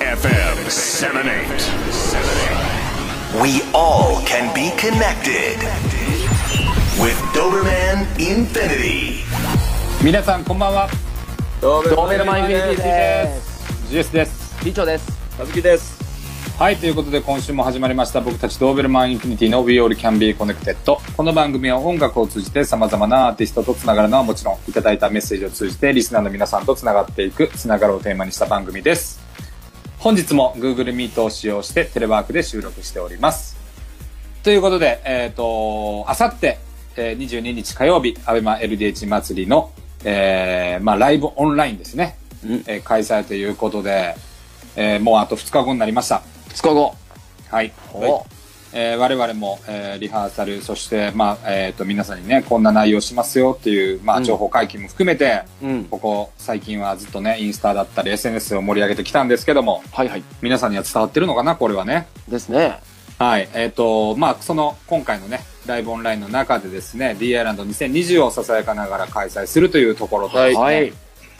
FM 78. We all can be connected with Doberman Infinity. 皆さんこんばんはドーベルマンインフィニティです。ジュースですリチョです。和樹です。はいということで今週も始まりました僕たちドーベルマンインフィニティの We All Can Be Connected この番組は音楽を通じて様々なアーティストとつながるのはもちろんいただいたメッセージを通じてリスナーの皆さんとつながっていくつながろうをテーマにした番組です本日も Google Meet を使用してテレワークで収録しております。ということでえっ、とあさってえー22日火曜日アベマ LDH 祭りの、えーまあ、ライブオンラインですね、えー開催ということで、えーもうあと2日後になりました。2日後。はい。おえー我々も、えーリハーサル、そして、まあ、えっ、と、皆さんにね、こんな内容しますよっていう、まあ、うん情報解禁も含めて、うん。ここ最近はずっとね、インスタだったり SNS を盛り上げてきたんですけども、はいはい。皆さんには伝わってるのかな、これはね。ですね。はい。えっ、と、まあ、その、今回のね、ライブオンラインの中でですね、D アイランド2020をささやかながら開催するというところとですね、はい。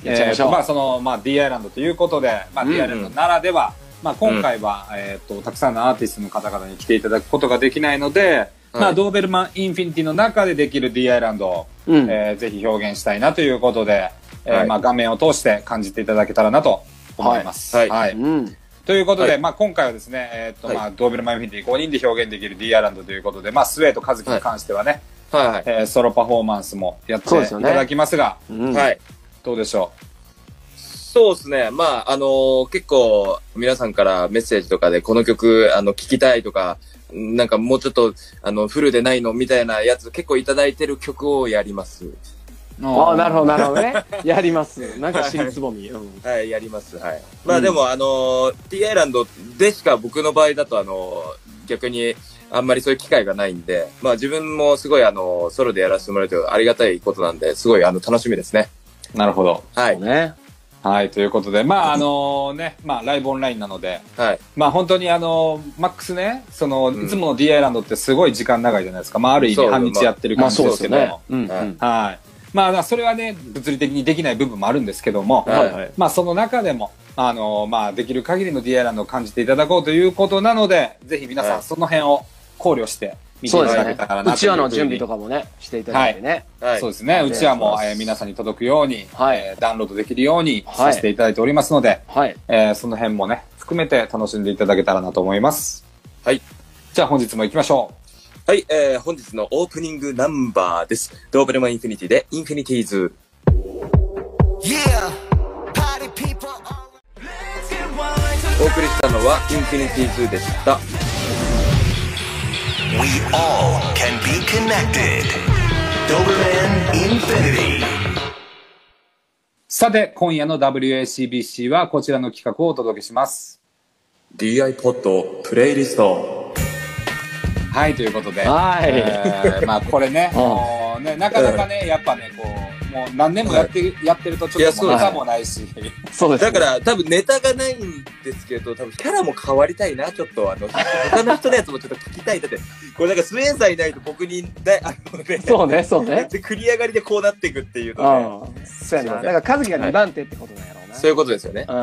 えーとまあ、その、まあ、D アイランドということで、まあ、うん D アイランドならでは、まあ、今回は、えっ、と、たくさんのアーティストの方々に来ていただくことができないので、まあ、はいドーベルマンインフィニティの中でできる D アイランドを、うんえーぜひ表現したいなということで、えーはいまあ、画面を通して感じていただけたらなと思います。はいはいうん。ということで、はいまあ、今回はですね、えっ、と、はいまあ、ドーベルマンインフィニティ5人で表現できる D アイランドということで、まあ、スウェイとカズキに関してはね、はいはい。えーソロパフォーマンスもやっていただきますが、うん。。はいい。どうでしょそうですね。まあ、あのー結構、皆さんからメッセージとかで、この曲、あの、聴きたいとか、なんかもうちょっと、あの、フルでないのみたいなやつ、結構いただいてる曲をやります。うああ、なるほど、なるほどね。やります。なんか尻つぼみ。うん。はい、やります。はい。まあでも、あのー、T アイランドでしか僕の場合だと、あのー逆に、あんまりそういう機会がないんで、まあ自分もすごい、あのーソロでやらせてもらえるとありがたいことなんで、すごい、あの、楽しみですね。なるほど。はい。ね。はい、ということで、まあ、あのね、まあ、ライブオンラインなので、はい。まあ、本当にあのマックスね、その、んいつもの D アイランドってすごい時間長いじゃないですか。まあ、ある意味半日やってるまあ感じでけども。はい。まあ、それはね、物理的にできない部分もあるんですけども、はいはい。まあ、その中でも、あのまあ、できる限りの D アイランドを感じていただこうということなので、ぜひ皆さはいんその辺を考慮して見ていただけそうですねたらな。うちわの準備とか。かもね、していただいてね。はい。そうですね。うちわも、えー皆さんに届くように、はいえーダウンロードできるようにはいさせていただいておりますので、はい。えーその辺もね、含めて楽しんでいただけたらなと思います。はい。じゃあ本日も行きましょはい、えー、本日のオープニングナンバーです。ドーベルマンインフィニティで、インフィニティーズ。Yeah. お送りしたのは、インフィニティーズでした。We all can be connected. Doberman Infinity. う。さて、今夜の WACBC はこちらの企画をお届けします。DI ポッドプレイリスト。はい、ということで。はいえーまあこれね、うんもうね、なかなかね、やっぱね、こう、もう何年もやって、やってるとちょっとネタもないし。そうです。だか、ら、多分ネタがないんですけど、多分キャラも変わりたいな、ちょっと。あの、他の人のやつもちょっと聞きたい。だって、これなんかスウェーンさんいないと僕に、だあのね、そうね、そうね。で、繰り上がりでこうなっていくっていううのね。ん。そうやな。だから、和樹が2番手ってことなんやろうな。そういうことですよね。うん。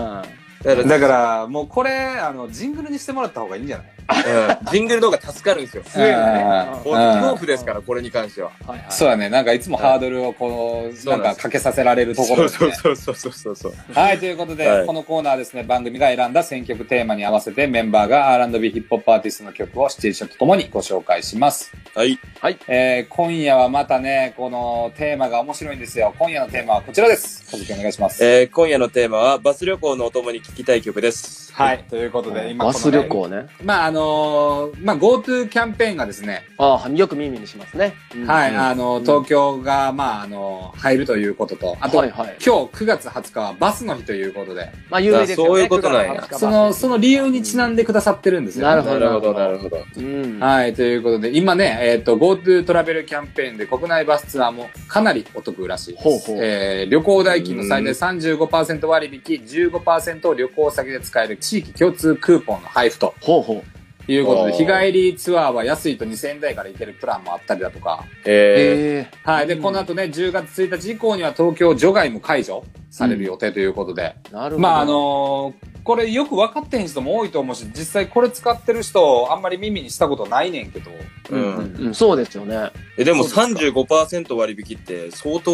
だから、だから、もうこれ、あの、ジングルにしてもらった方がいいんじゃない？うん、ジングルの方が助かるんですよ。強いよね。恐怖ですから、これに関しては。はいはい。そうだね。なんかいつもハードルをこう、なんかかけさせられるところですね。そうそうそうそうそう。はい、ということで、はいこのコーナーはですね、番組が選んだ選曲テーマに合わせてメンバーが R&B ヒップホップアーティストの曲をシチュエーションとともにご紹介します。はい。えー、今夜はまたね、このテーマが面白いんですよ。今夜のテーマはこちらです。かずきお願いします。えー、今夜のテーマは、バス旅行のお供に聴きたい曲です。はい、ということで、今このねバス旅行ね。まあ、あのーまあ、GoTo キャンペーンがですね、ああ、よく耳にしますね。うんはい、うんあの、東京が、まあ、あの、入るということと、あと、はいはい今日9月20日はバスの日ということで、まあ、有名ですよね。そういうことなんや9月20日その、その理由にちなんでくださってるんですよ、なるほどなるほど、なるほど。うん。はい、ということで、今ね、えっ、と、GoTo トラベルキャンペーンで国内バスツアーもかなりお得らしいです。ほうほうえー旅行代金の最大35%割引、15%を旅行先で使える地域共通クーポンの配布とほうほう。いうことで、日帰りツアーは安いと2000円台から行けるプランもあったりだとか、ええはい。で、この後ね、10月1日以降には東京除外も解除される予定ということで、えなるほど。まあ、あのーこれよく分かってへん人も多いと思うし、実際これ使ってる人、あんまり耳にしたことないねんけど。う。うんんうん、そうですよね。え、でもそうです35%割引って相当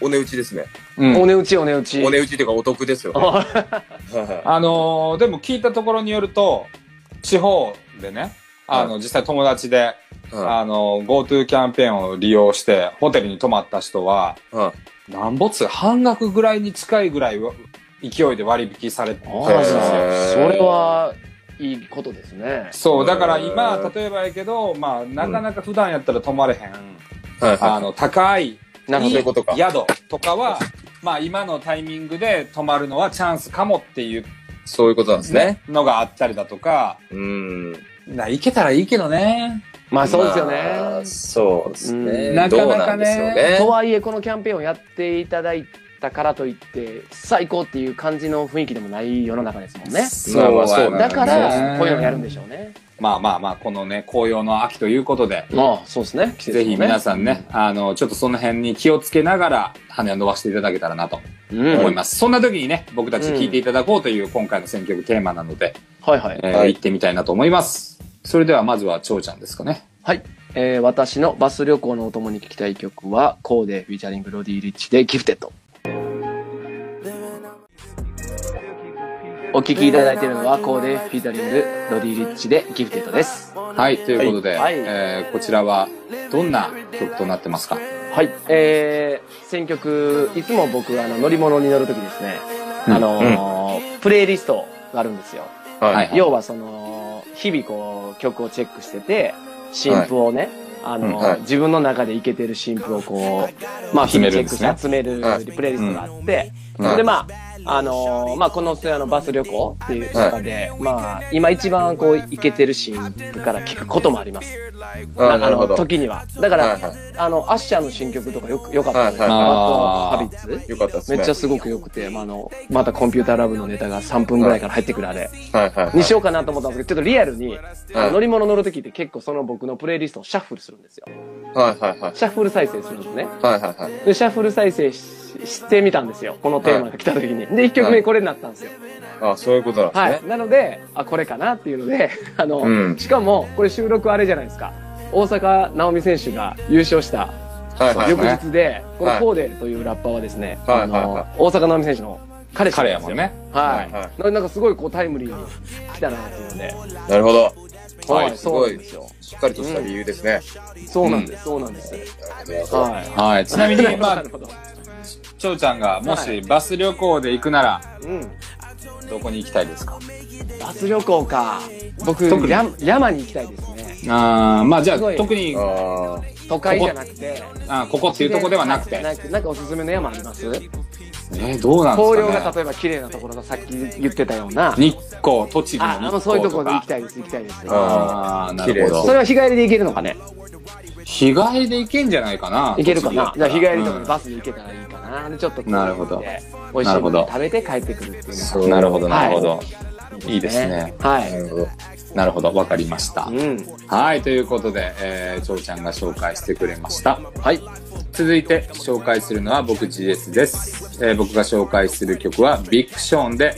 お値打ちですね。うんお値打ちお値打ち。お値打ちっていうかお得ですよね。はいあのーでも聞いたところによると、地方でね、あの、実際友達で、はあの、GoTo キャンペーンを利用して、ホテルに泊まった人は、いはいなんぼっつ半額ぐらいに近いぐらいは勢いで割引されてるんですよ。それはいいことですね。そう、だから今例えばやけど、まあ、なかなか普段やったら泊まれへん、はいはあの、高い、いうことか宿とかは、まあ今のタイミングで泊まるのはチャンスかもっていうい。そういうことなんですね。のがあったりだとか、うん。な行けたらいいけどね。まあそうですよね。まあそうですね。うんなかなかねどうなんでしょうねとはいえ、このキャンペーンをやっていただいたからといって、最高っていう感じの雰囲気でもない世の中ですもんね。そうまあそうだから、こういうのやるんでしょうね。まあまあまあ、このね、紅葉の秋ということで、ああ、そうですね。ぜひ皆さんね、あの、ちょっとその辺に気をつけながら、羽を伸ばしていただけたらなとうん。思います。そんな時にね、僕たち聞いていただこうという今回の選曲テーマなので、はいはい。えーはい行ってみたいなと思います。それではまずは、ちょうちゃんですかね。はい。えー、私のバス旅行のお供に聞きたい曲は、コーデ featuring Roddy Ricch で Gifted。お聴きいただいているのは、 Cordae featuring Roddy Ricch で Gifted です。はい、ということで、はい。えーこちらはどんな曲となってますか？はい。えー、選曲、いつも僕、あの、乗り物に乗るときですね、うん。あのープレイリストがあるんですよ。はい。要はその、日々こう、曲をチェックしてて、新譜をね、あの、うんはい。自分の中でいけてる新譜をこう、まあ、ックして集めるはい。プレイリストがあって、うん。で、まあ、あのーまあ、このあのバス旅行っていう中で、まあ、今一番こう、いけてる新譜から聞くこともあります。あ。の、時には。だから、はいはいあの、アッシャーの新曲とかよく、よかったです。はいはいハビッツよかったですね。めっちゃすごく良くて、まあ、あの、またコンピューターラブのネタが3分ぐらいから入ってくるあれ、はいはいはい。にしようかなと思ったんですけど、ちょっとリアルに、あはいの乗り物乗るときって結構その僕のプレイリストをシャッフルするんですよ。はいはいはい。シャッフル再生するんですね。はいはいはい。で、シャッフル再生ししてみたんですよ。このテーマが来たときに。で、1曲目これになったんですよ。あ、そういうことなんはい。ですね。なので、あ、これかなっていうので、あの、うんしかも、これ収録あれじゃないですか。大坂なおみ選手が優勝したはいはい翌はい。日で、このはいコーデというラッパーはですね、はいあの、はいはい大坂なおみ選手の彼氏なんですよ。彼やもんね。はい、はいはななんかすごいこうタイムリーに来たなっていうので、なるほど。はい、すそうごいなんですよ。しっかりとした理由ですね。そうなんです、そうなんです。はい。はい。ちなみに、まあなる、ほどちょうちゃんがもしバス旅行で行くなら、うん。どこに行きたいですか？バス旅行か。僕、特にや山に行きたいですね。あーまあじゃあ特に、あ都会じゃなくて。あここっていうとこではなくて。なんかなんかおすすめの山あります？えー、どうなんですかね紅葉が例えば綺麗なところがさっき言ってたような。日光、栃木のあ、日光とか。あの、そういうところで行きたいです、行きたいです。ああ、なるほどそ。れは日帰りで行けるのかね？日帰りで行けんじゃないかな。行けるかなじゃあ日帰りとかうんバスで行けたらいいかな。で、ちょっとなるほど美味しいもの食べて帰ってくるっていうなるほど、なるほど。はいいいですね。は。あ、ないるほど。なるほど、わかりました。うん。はい、ということで、えー、ちょうちゃんが紹介してくれました。はい。続いて紹介するのは僕 GS です。えー、僕が紹介する曲はビッグショーンで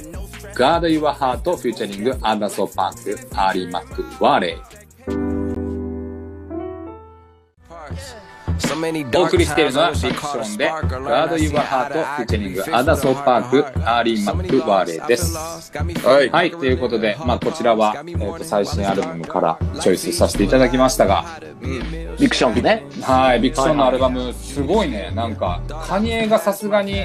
Guard Your Heart フューチャリングアンダーソーパークアーリーマックワーレイ。お送りしているのはビッグショーンで Guard Your Heart フューチャリングアンダーソーパークアーリーマックワーレイです。はい。はい、ということで、まあこちらは、えー、と最新アルバムからチョイスさせていただきましたが、ビクションね。はい、ビクションのアルバム、すごいね、なんか、カニエがさすがに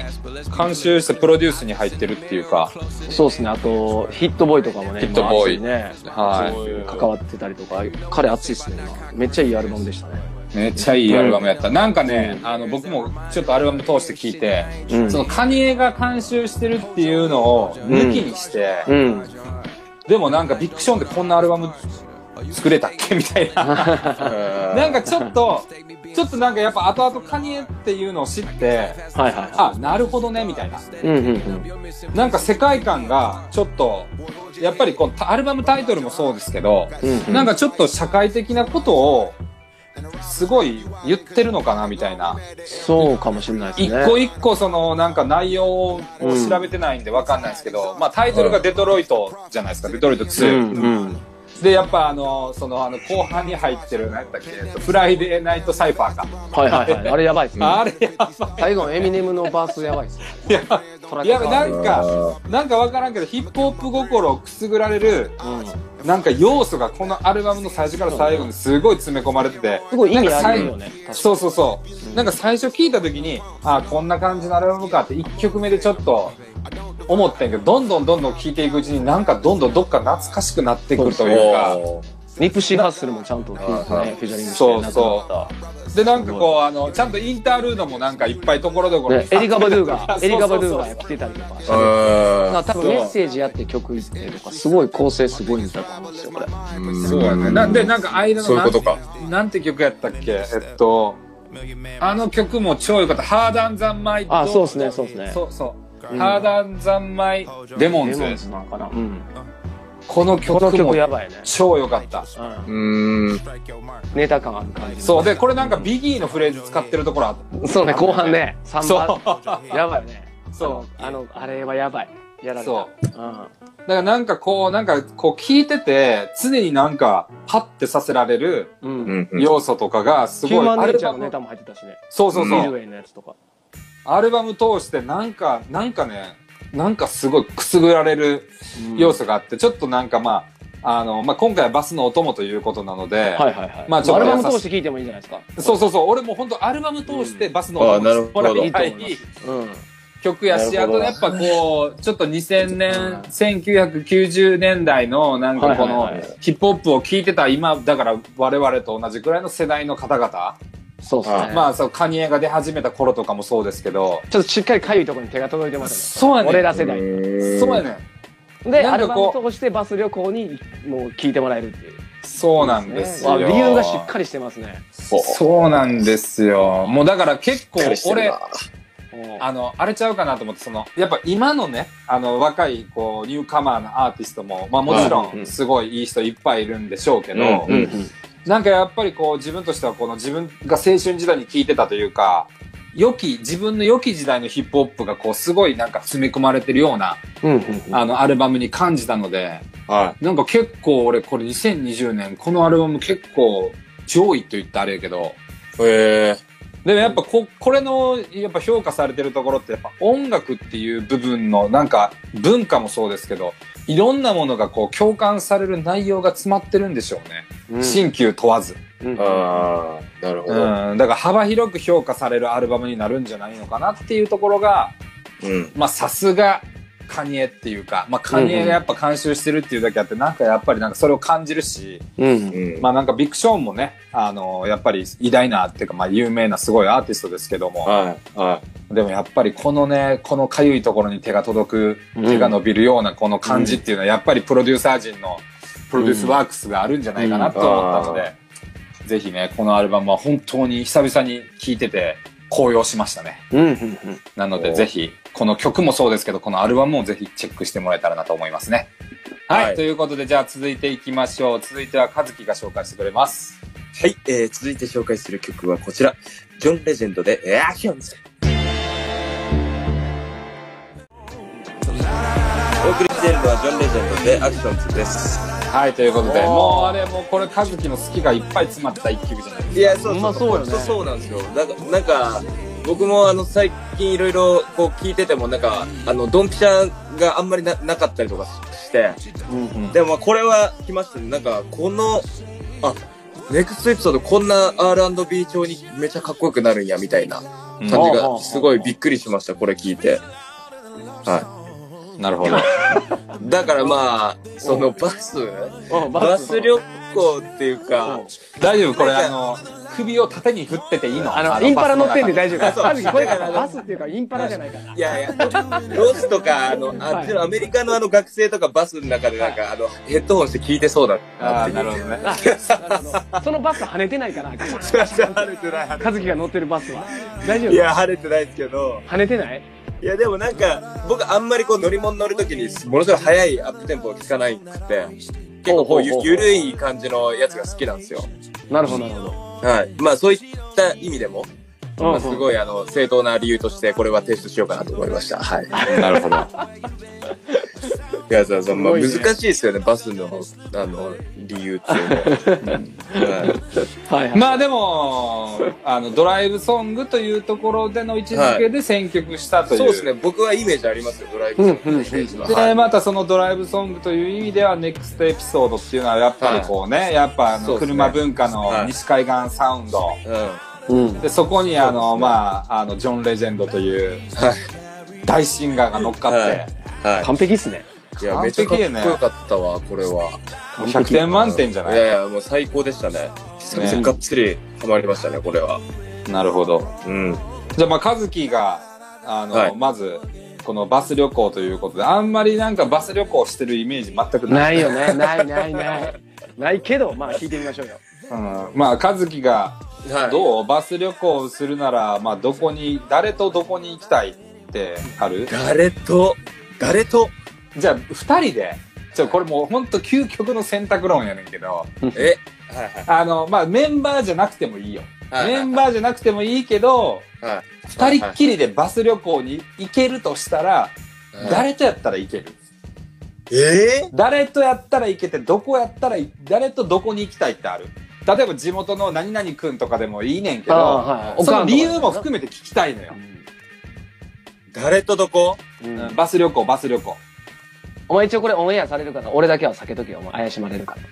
監修してプロデュースに入ってるっていうか、そうですね。あと、ヒットボーイとかもね。ヒットボーイね。はいそういう関わってたりとか、彼熱いっすね。今めっちゃいいアルバムでしたね。めっちゃいいアルバムやった。なんかね、あの、僕もちょっとアルバム通して聞いて、うんそのカニエが監修してるっていうのを抜きにして、うん。でもなんかビッグショーンってこんなアルバム作れたっけみたいな。なんかちょっと、ちょっとなんかやっぱ後々カニエっていうのを知って、はいはい。あ、なるほどね、みたいな。うんうんうん。なんか世界観がちょっと、やっぱりこう、アルバムタイトルもそうですけど、うんうんなんかちょっと社会的なことをすごい言ってるのかなみたいな。そうかもしれないですね。一個一個そのなんか内容を調べてないんでわかんないですけど、まあタイトルがデトロイトじゃないですか、デトロイトう2。んうん。で、やっぱあの、そのあの後半に入ってる、何やったっけ、えっと Friday Night Cypher か。はいはいはい。あれやばいっすね。あれやばい。最後の Eminem のバースやばいっすね。いや、いや、なんあか、なんかわからんけど、ヒップホップ心をくすぐられる、うん。なんか要素がこのアルバムの最初から最後にすごい詰め込まれてて、すごい意味あるなんかよね。そうそうそう。なんか最初聞いた時に、あこんな感じのアルバムかって1曲目でちょっと思ったんやけど、どんどんどんどん聴いていくうちになんかどんどんどっか懐かしくなってくるというか、ニプシーハッスルもちゃんとね、フューチャリングしてそうそうで、なんかこう、あの、ちゃんとインタールードもなんかいっぱいところどこた、ろエリカ・バドゥが そうそうそう。エリカ・バドゥが来てたりとか。して多分メッセージやって曲ってとかすごい構成すごいんだと思うんですよこれ。そうやね。なんで、なんか間のそういうことか。なんて曲やったっけ？えっと、あの曲も超良かった。ハーダンザンマイあそうっすねそうっすね。そうそう。うんハーダンザンマイデモンズレモ。ンズなんかな。うんこの曲も曲やばいね超良かった。うん。うん。ネタ感ある感じ。そう。で、これなんかビギーのフレーズ使ってるところあっそうね後半ね。3そう。番やばいね。そあのあれはやばい。やられた。そう。うん。だからなんかこう、なんかこう聞いてて、常になんか、パッてさせられるううん。ん。要素とかがすごい、ヒューマンネイアルバムチャーのネタも入ってたしね。そうそうそう。ミルウェイのやつとか。アルバム通してなんか、なんかね、なんかすごいくすぐられる要素があって、ちょっとなんかまあ、あの、まあ、今回はバスのお供ということなので、はいはいはい。まあちょっとアルバム通して聴いてもいいんじゃないですか？そうそうそう、俺も本当アルバム通してバスのお供あなるほど。もらいたいいいと思いうん。曲やし、あとやっぱこう、ちょっと2000年、1990年代のなんかこのヒップホップを聴いてた今、だから我々と同じぐらいの世代の方々、そうですね。まあそう、カニエが出始めた頃とかもそうですけど、ちょっとしっかりかゆいところに手が届いてますそうやねん。俺ら世代。そうやねん。で、アルバかこうム通してバス旅行にもう聴いてもらえるっていう。そうなんですよ。わ理由がしっかりしてますね。そう。なんですよ。もうだから結構俺、うんあの、あれちゃうかなと思って、その、やっぱ今のね、あの、若い、こう、ニューカマーのアーティストも、まあもちろうんん、すごいいい人いっぱいいるんでしょうけど、うんうんなんかやっぱりこう、自分としてはこの自分が青春時代に聴いてたというか、良き、自分の良き時代のヒップホップがこう、すごいなんか詰め込まれてるような、うんうんうんあの、アルバムに感じたので、はなんか結構俺、これ2020年、このアルバム結構、上位と言ったらあれやけど、い。へえ。でもやっぱこ、これの、やっぱ評価されてるところって、やっぱ音楽っていう部分の、なんか文化もそうですけど、いろんなものがこう共感される内容が詰まってるんでしょうね。うん新旧問わず。うんああ、なるほど。うん。だから幅広く評価されるアルバムになるんじゃないのかなっていうところが、うん。まあさすが、カニエっていうか、まあカニエがやっぱ監修してるっていうだけあって、なんかやっぱりなんかそれを感じるし、うん。うん。まあなんかビッグショーンもね、あの、やっぱり偉大なっていうか、まあ有名なすごいアーティストですけども、はい。はでもやっぱりこのね、このかゆいところに手が届く、うん。手が伸びるようなこの感じっていうのは、やっぱりプロデューサー陣のプロデュースワークスがあるんじゃないかなと思ったので、ぜひね、このアルバムは本当に久々に聴いてて高揚しましたね。うん。うん。なのでおぜひ、この曲もそうですけど、このアルバムもぜひチェックしてもらえたらなと思いますね。はい、はいということで、じゃあ続いていきましょう。続いては和樹が紹介してくれます。い。はい。えー、続いて紹介する曲はこちら。 John Legend で、えー Actions。お送りしているのは John Legend で、 Actions です。はい、ということで、もうあれ、もうこれ和樹の好きがいっぱい詰まった一曲じゃないですか。いや、そうまあそうよねほんとそうなんですよ。なんか、なんか僕もあの、最近いろいろこう聞いてても、なんか、あの、ドンピシャがあんまりななかったりとかして、うんでもまあこれは来ましたね。なんか、この、あ、ネクストエピソードこんな R&B 調にめちゃかっこよくなるんや、みたいな感じうんが、すごいびっくりしました、これ聞いて。はなるほど。い。だからまあ、そのバス、うんバス旅行っていうか、大丈夫これあの、首を縦に振ってていいの？あの、インパラ乗ってんで大丈夫。そうまずこれだからバスっていうか、インパラじゃないかな。いやいや、ロスとか、あの、あっちのアメリカのあの学生とかバスの中でなんか、あの、ヘッドホンして聞いてそうだなああ。なるほどね。そのバス跳ねてないから、晴れてない。和樹が乗ってるバスは。大丈夫？いや、晴れてないですけど、跳ねてない？いや、でもなんか、僕あんまりこう乗り物乗るときに、ものすごい速いアップテンポを聞かないくて、結構こうゆ、ゆるい感じのやつが好きなんですよ。なるほど、なるほど。はい。まあそういった意味でも、うんまあ、すごいあの、正当な理由としてこれは提出しようかなと思いました。はい。なるほど。いや、そうそう、まあすごいね難しいですよね、バスの、あの、理由っていうのは。はいはいはい。まあでも、あの、ドライブソングというところでの位置づけで選曲したという。そうですね、僕はイメージありますよ、ドライブソングのイメージは。で、はいまたそのドライブソングという意味では、ネクストエピソードっていうのは、やっぱりこうね、やっぱあの、車文化のはい西海岸サウンド。うん。うん。で、そこにあの、ねまあ、あの、ジョン・レジェンドというはい。大シンガーが乗っかって、はいは完璧っすね。い。いや、完めちゃかっこよかったわ、これは。もう100点満点じゃない？いやいや、もう最高でしたね。久々にがっつりハマりましたね、これは。なるほど。うん。じゃあ、まあ、和樹が、あの、はいまず、このバス旅行ということで、あんまりなんかバス旅行してるイメージ全くない。ないよね。ないないない。ないけど、まあ聞いてみましょうよ。うん、まあ、和樹が、はい。どう？バス旅行するなら、まあ、どこに、誰とどこに行きたいってある？誰と、誰と、じゃあ、二人で、ちょ、これもうほんと究極の選択論やねんけど、え、はいはい。あの、まあ、メンバーじゃなくてもいいよ。はいメンバーじゃなくてもいいけど、はい。二人っきりでバス旅行に行けるとしたら、誰とやったら行ける？え？誰とやったら行けて、どこやったらい、誰とどこに行きたいってある？例えば地元の何々くんとかでもいいねんけど、はいその理由も含めて聞きたいのよ。誰とどこ？うんうん。バス旅行、バス旅行。お前一応これオンエアされるから、俺だけは避けとけよ。お前怪しまれるから。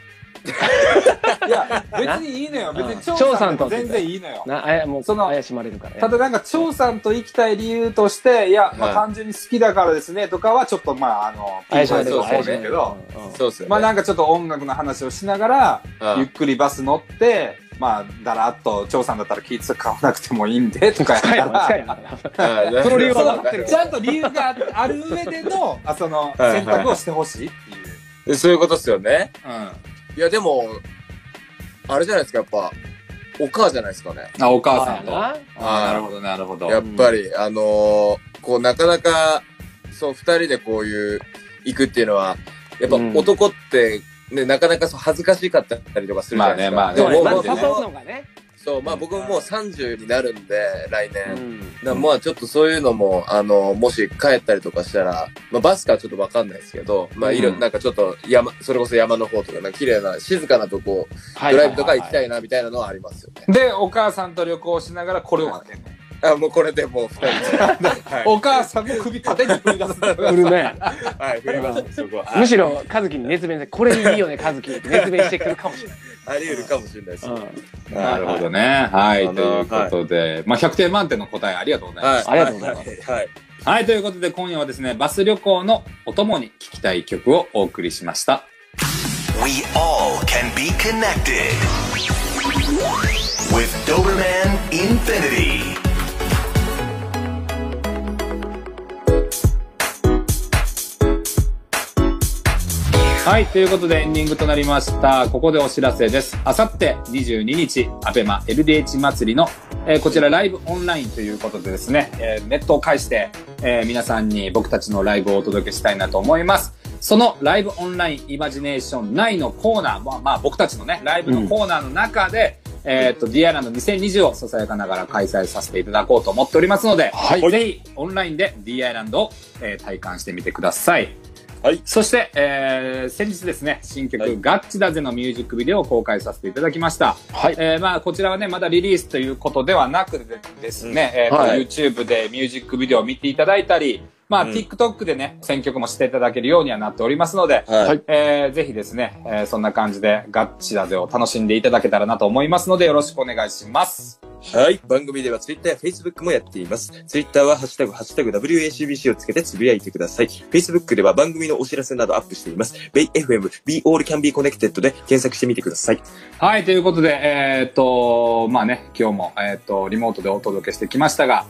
いや、別にいいのよ。別に張張ささんと全然いいのよ。な、あや、もう、その怪しまれるからね。ただなんか、張さんと行きたい理由として、いや、まはいあ単純に好きだからですね、とかはちょっとまあ、あの、怪しまれるそうだけど、そうっす。まあなんかちょっと音楽の話をしながら、うんゆっくりバス乗って、まあ、だらっと、張さんだったら気使わなくてもいいんで、とかやったら、その理由はそ分かってるのちゃんと理由がある上での、あその、はい選択をしてほしいっていう。そういうことっすよね。うん。いや、でも、あれじゃないですか、やっぱ、お母じゃないですかね。あ、お母さんと。ああなるほど、なるほど。やっぱり、あのーこう、なかなか、そう、二人でこういう、行くっていうのは、やっぱうん男って、ね、なかなかそう恥ずかしかったりとかするじゃないですか。まあねそうね、ままあ誘うのがね。そう、まあ僕ももう30になるんで、来年。うん。まあちょっとそういうのも、あの、もし帰ったりとかしたら、まあバスかちょっとわかんないですけど、まあいろ、うんなんかちょっと山、それこそ山の方とか、なんか綺麗な、静かなとこ、はドライブとか行きたい。いなみたいなのはありますよね。で、お母さんと旅行しながらこれをかけんの。あ、もうこれでもう二人で。はい。お母さんも首縦に振り出す。売るね。はい、振ります、そこは。むしろ、和樹に熱弁で、これいいよね、和樹って熱弁してくるかもしれない。あり得るかもしれないです。うん。なるほどね。はい。ということで、まあ、100点満点の答えありがとうございます。ありがとうございますはい。はい。はい。ということで、今夜はですね、バス旅行のお供に聴きたい曲をお送りしました。We all can be connected with Doberman Infinity. はい。ということでエンディングとなりました。ここでお知らせです。あさって22日、アベマ LDH 祭りの、えーこちらライブオンラインということでですね、えーネットを介して、えー皆さんに僕たちのライブをお届けしたいなと思います。そのライブオンラインイマジネーション内のコーナー、まあ、まあ僕たちのね、ライブのコーナーの中で、えーっと、ディアランド2020をささやかながら開催させていただこうと思っておりますので、はいぜひオンラインで D アイランドを、えー体感してみてください。はい。そして、えー先日ですね、新曲、はいガッチだぜのミュージックビデオを公開させていただきました。はい。えーまあ、こちらはね、まだリリースということではなくてですね、えーとはい YouTube でミュージックビデオを見ていただいたり、まあ、うん TikTok でね、選曲もしていただけるようにはなっておりますので、はい。えーぜひですね、えーそんな感じでガッチだぜを楽しんでいただけたらなと思いますので、よろしくお願いします。はい。番組では Twitter や Facebook もやっています。Twitter はハッシュタグ、ハッシュタグ WACBC をつけてつぶやいてください。Facebook では番組のお知らせなどアップしています。BayFM、Be All Can Be Connected で検索してみてください。はい、ということで、えーっと、まあね、今日も、えーっと、リモートでお届けしてきましたが、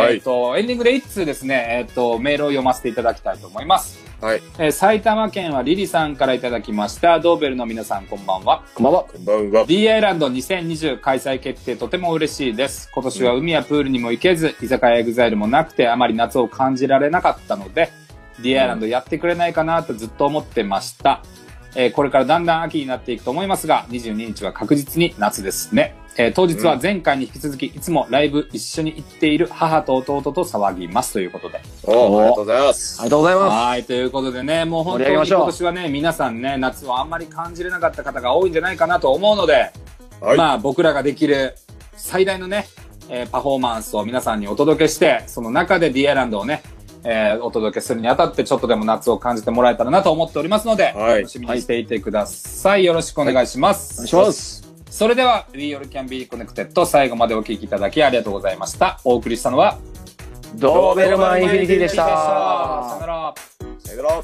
はいえーっと、エンディングで一通ですね、えーっと、メールを読ませていただきたいと思います。はい。えー埼玉県はリリさんからいただきました。ドーベルの皆さん、こんばんは。こんばんは。こんばんは。D アイランド2020開催決定とても嬉しいです。今年は海やプールにも行けず、居酒屋エグザイルもなくてあまり夏を感じられなかったので、D アイランドやってくれないかなとずっと思ってました。えーこれからだんだん秋になっていくと思いますが、22日は確実に夏ですね。えー当日は前回に引き続き、いつもライブ一緒に行っている母と弟と騒ぎますということで。おありがとうございます。ありがとうございまはい、ということでね、もう本当に今年はね、皆さんね、夏をあんまり感じれなかった方が多いんじゃないかなと思うので、はい。まあ僕らができる最大のね、えーパフォーマンスを皆さんにお届けして、その中でディアランドをね、えーお届けするにあたってちょっとでも夏を感じてもらえたらなと思っておりますので、はい楽しみにしていてください。よろしくお願いします。お願いします。それでは、We All Can Be Connected 最後までお聞きいただきありがとうございました。お送りしたのは、ドーベルマンインフィニティでした。さよなら。さよなら。